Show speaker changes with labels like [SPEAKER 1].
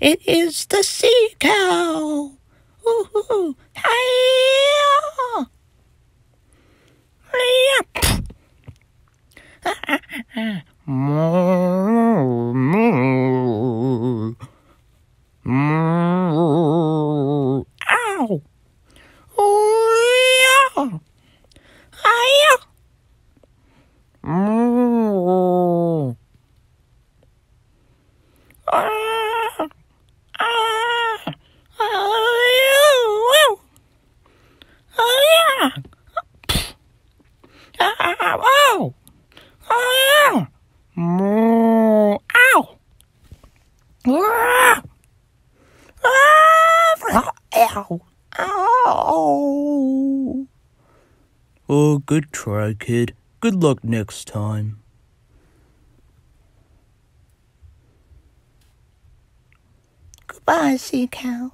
[SPEAKER 1] It is the sea cow. Ooh, hi Moo, moo, moo.
[SPEAKER 2] Oh, good try, kid. Good luck next time.
[SPEAKER 1] Goodbye, sea cow.